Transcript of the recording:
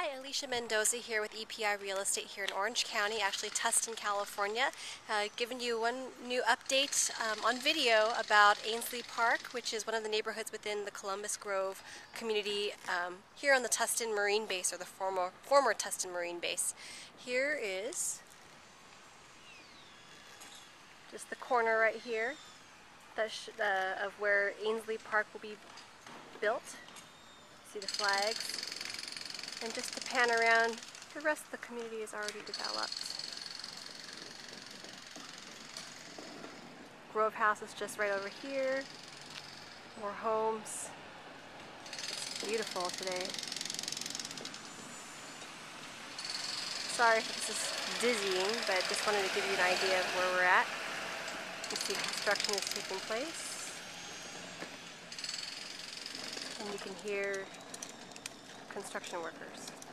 Hi, Alicia Mendoza here with EPI Real Estate here in Orange County, actually Tustin, California. Uh, giving you one new update um, on video about Ainsley Park, which is one of the neighborhoods within the Columbus Grove community um, here on the Tustin Marine Base, or the former, former Tustin Marine Base. Here is just the corner right here uh, of where Ainsley Park will be built. See the flags. And just to pan around, the rest of the community is already developed. Grove House is just right over here. More homes. It's beautiful today. Sorry if this is dizzying, but just wanted to give you an idea of where we're at. You see construction is taking place. And you can hear construction workers.